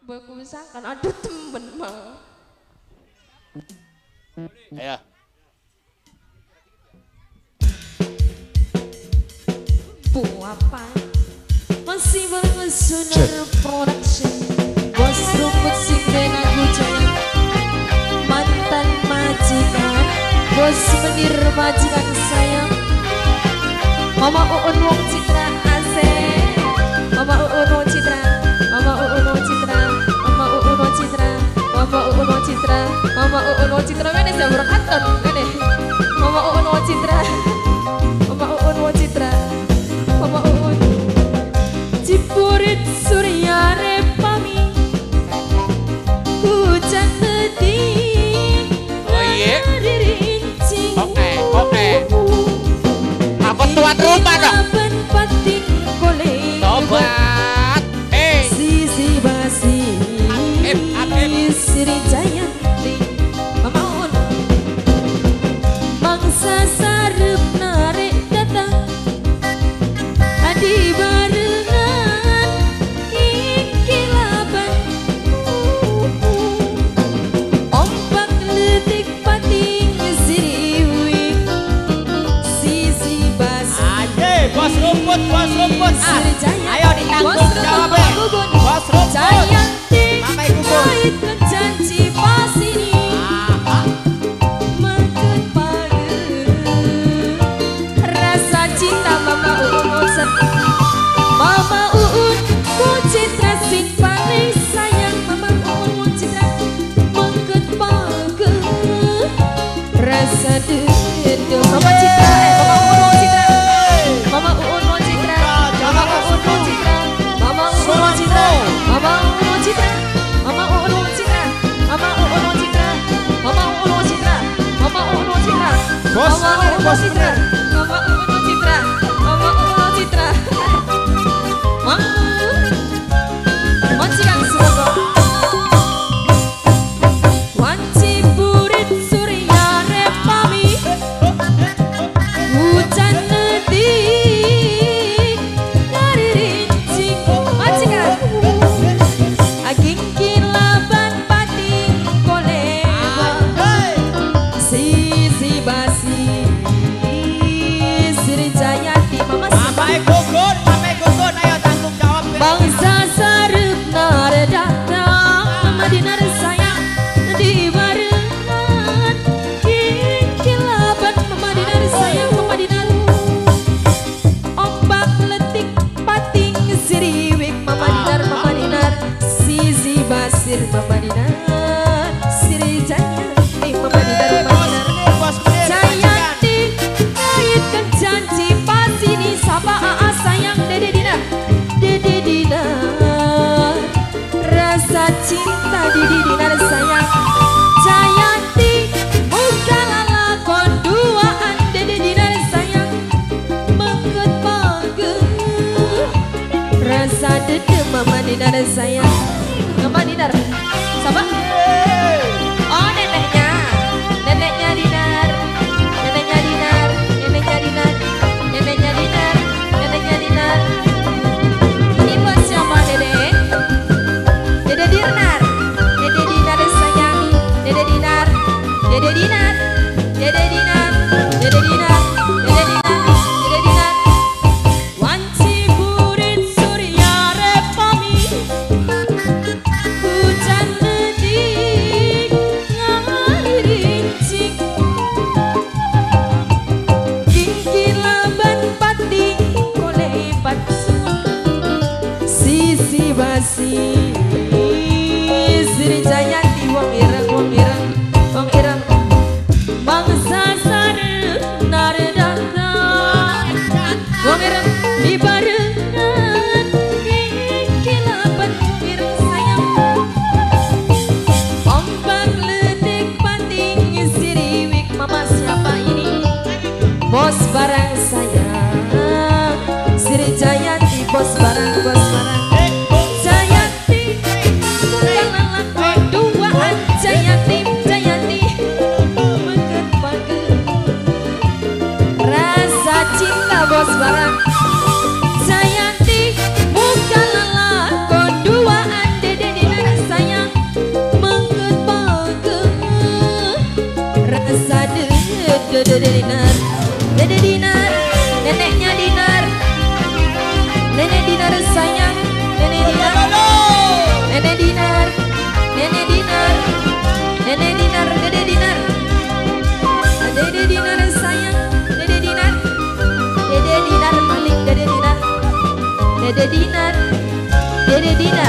Mbok misalkan ada temen mau. Ayo. Bu apa? Masih bangun Production. Bos rumput si kena hujan. Mantan majikan, bos menir majikan sayang. Mama Uun Wong Citra Asep. Mama Uun Wong Mama Uun Citra Mama Uun Citra Menes ya berkatan Dinar saya. Ngapa Dinar? Sama? Oh neneknya. Neneknya Dinar Neneknya Dinar Neneknya Dinar Neneknya Dinar Neneknya Dinar Ini buat siapa dede? Dede Dinar. Dede Dinar sayang. Dede Dinar Dede Dinar Dede Dinar Dede Dinar dede dinar dede dinar neneknya dinar. Nenek dinar sayang. Nenek dinar. Nenek dinar. Nenek dinar. Nenek dinar. Dede dinar. Dede dinar sayang. Dede dinar. Dede dinar paling dede dinar. Dede dinar. Dede dinar.